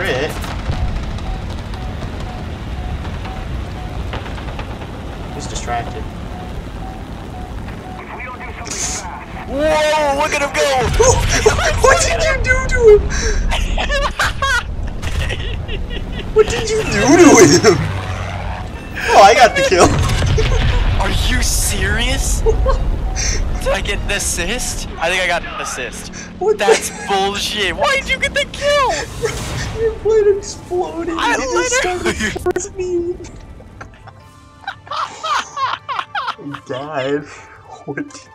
crit. He's distracted. Whoa! Look at him go! what did you do to him? what did you do to him? Oh, I got the kill. Are you serious? Did I get an assist? I think I got an assist. What That's bullshit. Why did you get the kill? Plane exploded. I it literally- towards me. Dad, what did you